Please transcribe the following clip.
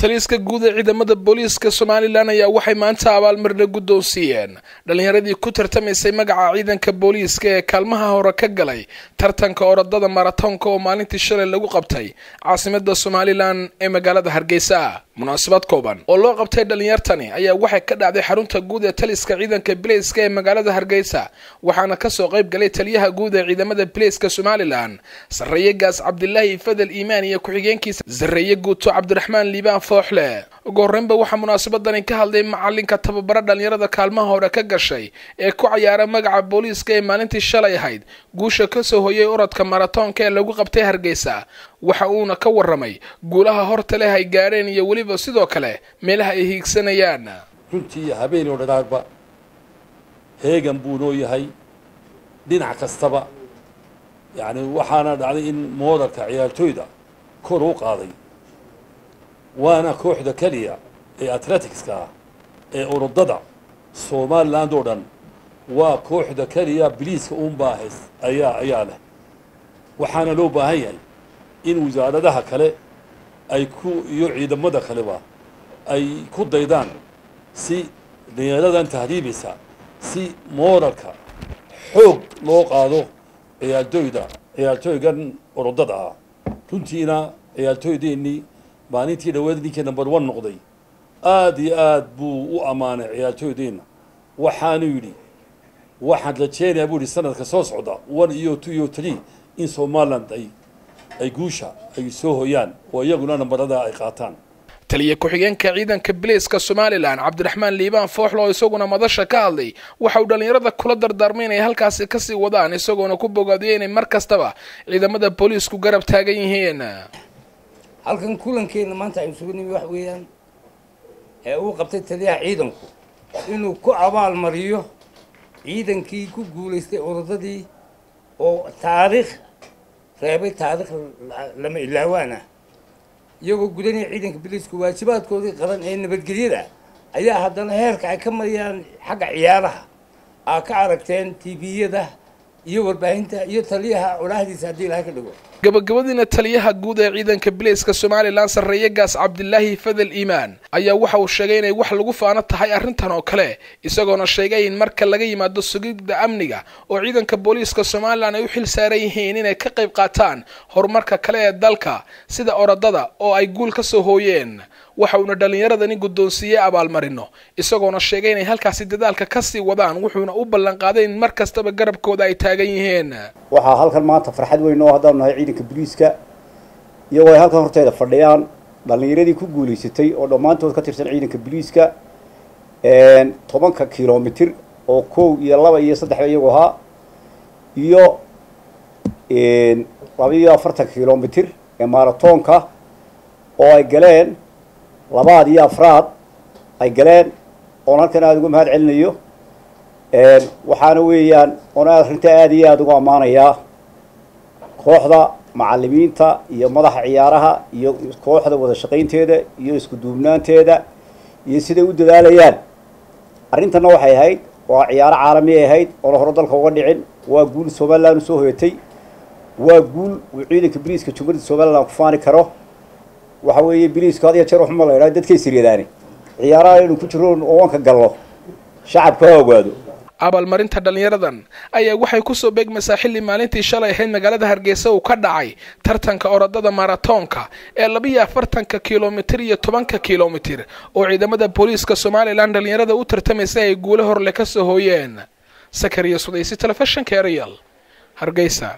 taliiska guud ee ciidamada booliiska somalilan ayaa waxay maanta abaalmarina guddoonsiiyeen dhallinyaradii ku tartamaysay magaca ciidanka booliiska ee kaalmaha hore ka galay tartanka orodada maratoonka oo maalintii shalay lagu qabtay caasimada somalilan ee magaalada hargeysa munaasabad kooban. Oo loo qabtay dhallinyartani ayaa waxay ka dhacday xarunta guud ee taliska ciidanka bileyska ee magaalada hargeysa waxaana ka soo qayb galay taliyaha guud ee ciidamada bileyska somalilan sarreeye gaas cabdilaahi fadel iimaan iyo ku-xigeenkiisa sarreeye guuto cabdiraxmaan liibaan fooxle ugu horreynba waxaa munaasabadani ka hadlay macalinka tababara dhallinyarada kaalmaha hore ka gashay ee ku cayaara magaca booliiska ee maalintii shalay ahayd. Guusha ka soo hoyay orodka maratoonka ee lagu qabtay hargeysa waxa uuna ka waramay guulaha horta leh ay gaadheen iyo weliba sidoo kale meelaha ay hiigsanayaan. Runtii habeen oo dhanaagba heegan buu noo yahay dhinac kastaba. Yacni waxaana dhacday in moodarka ciyaartooyda kor u qaaday waana kooxda keliya ee atleticska ah ee orodada somaliland oo dhan waa kooxda keliya biliiska uunbaa hays ayaa ayaa leh. Waxaana loo baahan yahay in wasaaradaha kale ay ku iyo ciidamada kaleba ay ku daydaan si dhalinyaradan tahriibaysa si mooralka xoog loo qaado ciyaartooyda ciyaartooygan orodada. Ah runtiina ciyaartooydeennii maalintii dhaweed ninkii number one noqday. Aada iyo aad buu u ammaanay ciyaartooydeenna waxaanu yidhi waxaan rajeynayaa buu yihi sanadka soo socda one iyo two iyo three in somaliland ay ay guusha ay soo hoyaan oo iyaguna nambarada ay qaataan. Taliya ku-xigeenka ciidanka bileyska somalilan cabdiraxmaan liibaan fooxlo oo isaguna madasha ka hadlay waxa uu dhallinyarada kula dardaarmay inay halkaasi ka sii wadaan isagoona ku bogaadiyay inay mar kastaba ciidamada booliisku garab taagan yihiin halkan kulankeena maanta aynu sugu nimi wax weeyaan. Ee uu qabtay taliyaha ciidanku. Inuu ku abaal mariyo ciidankii ku guulaystay orodadii oo taariikh reebay taariikh lama ilaawaan ah iyagoo gudanaya ciidanka biliisku waajibaadkoodii qaran ee nabadgelyada ayaa haddana heerka ay ka mariyaan xagga ciyaaraha. Aa ka aragteen tviyada iyo warbaahinta iyo taliyaha colaahdiisa haddii ilahay ka dhigo. Gabagabadiina taliyaha guud ee ciidanka bileyska somalilan sarreeye gaas cabdilaahi fadel iimaan ayaa waxa uu sheegay inay wax lagu faano tahay arrintan oo kale isagoona sheegay in marka laga yimaado sugidda amniga oo ciidanka booliiska somalilan ay u xil saaran yihiin inay ka qayb qaataan horumarka kale ee dalka sida orodada oo ay guul ka soo hooyeen waxa uuna dhallinyaradani guddoonsiiyey abaalmarino. Isagoona sheegay inay halkaasi dadaalka ka sii wadaan wuxuuna u ballanqaaday in mar kastaba garabkooda ay taagan yihiin. Waxaa halkan maanta farxad weyn oo haddaanu nahay ciidanka biliiska iyagoo ay halkan horteeda fadhiyaan. Dhallinyaradii ku guulaysatay oo dhammaantood ka tirsan ciidanka biliiska tobanka kilomitir oo kow iyo laba iyo saddexba iyagu ahaa iyo laba iyo afartan kilomitir ee maratoonka oo ay galeen labaad iyo afraad ay galeen oon halkan aada uga mahad celinayo waxaana weeyaan oon aad arrinta aada iyo aada ugu ammaanayaa kooxda macalimiinta iyo madaxa ciyaaraha iyo kooxda wada shaqaynteeda iyo isku duubnaanteeda iyo siday u dadaalayaan. Arrintanna waxay ahayd waa ciyaaro caalamiay ahayd oona hore dalka uga dhicin waa guul somaliland u soo hoyatay waa guul uu ciidanka biliiska jumhuuriyadda somaliland ku faani karo waxa weeye biliisku had iyo jeer waxuma la dadkay siryadaani ciyaaraha inuu ku jiro owanka gallo. Shacabka ha ogaado. Abaalmarinta dhallinyaradan ayaa waxay ku soo beegmaysaa xilli maalintii shalay ahayd magaalada hargeysa uu ka dhacay tartanka orodada maratoonka ee labiiyo afartanka kilomitir iyo tobanka kilomitir oo ciidamada booliiska somalilan dhallinyarada u tartamaysay ay guulo horle ka soo hooyeen. Sakariya sudaysi telefishinka eryal hargeysa